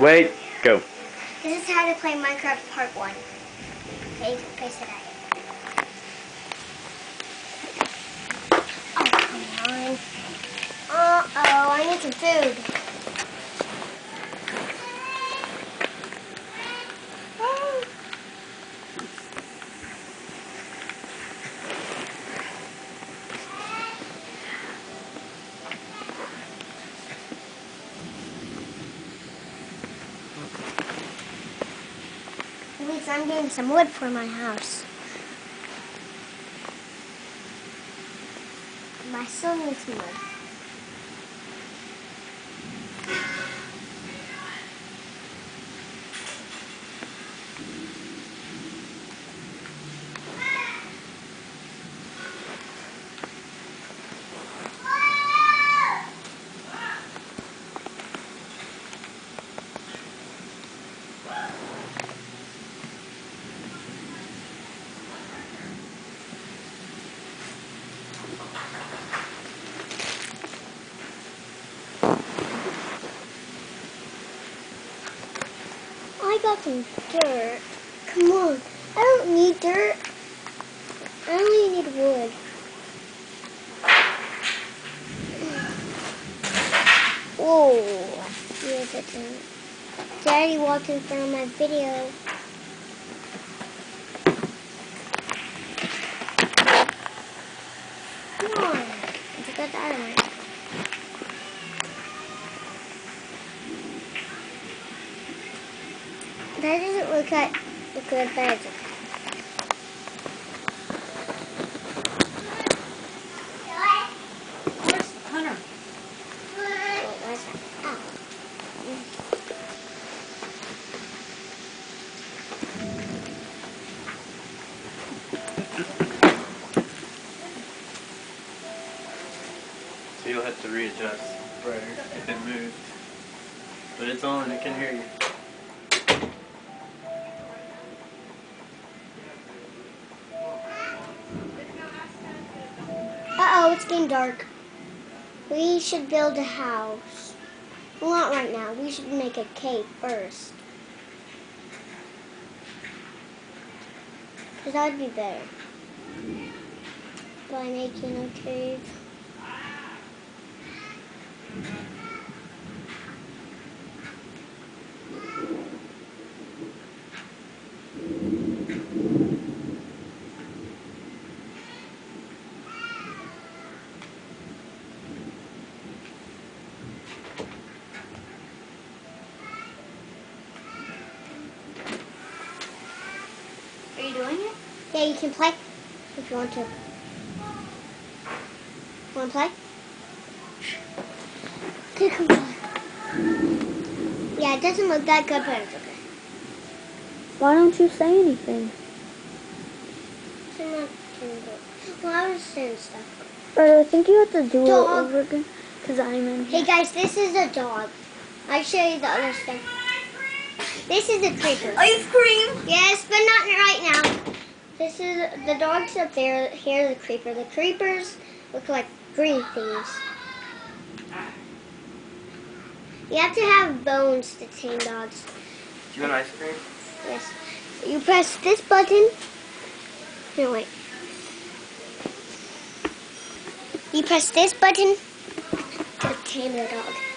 Wait, go. This is how to play Minecraft Part 1. Okay, place it at Oh, come on. Uh-oh, I need some food. Least I'm getting some wood for my house. But I still need some wood. Got some dirt. Come on. I don't need dirt. I only need wood. Whoa. Daddy walked in front of my video. That doesn't look like look good, but it's okay. Where's Hunter? Oh, what's that? Oh. So you'll have to readjust right if it moves. But it's on, it can hear you. Uh-oh, it's getting dark. We should build a house. Well, not right now. We should make a cave first. Because that would be better. By making a cave. Doing it? Yeah, you can play if you want to. Want to play? Okay, come on. Yeah, it doesn't look that good, but it's okay. Why don't you say anything? So I'm not doing good. Well, I was saying stuff. But I think you have to do Dog. it over again because I'm in Here. Hey guys, this is a dog. I'll show you the other stuff. This is a creeper. Ice cream! Yes, but not right now. This is the dog's up there. Here's the creeper. The creepers look like green things. You have to have bones to tame dogs. Do you want ice cream? Yes. You press this button. No, wait. You press this button to tame the dog.